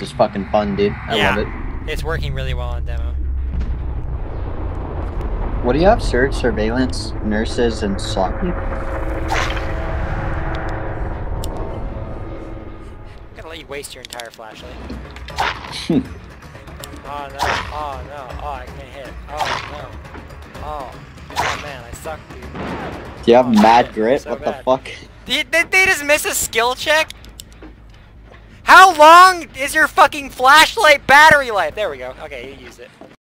This is fucking fun, dude. I Yeah. love it. It's working really well on demo. What do you have? Search, surveillance, nurses, and SWAT people? I'm gonna let you waste your entire flashlight. oh no, oh no, oh I can't hit. Oh no. Oh. Oh man, I suck, dude. Do you have Oh, mad shit, grit? so what bad. the fuck? Did, did they just miss a skill check? How long is your fucking flashlight battery life? There we go. Okay, you use it.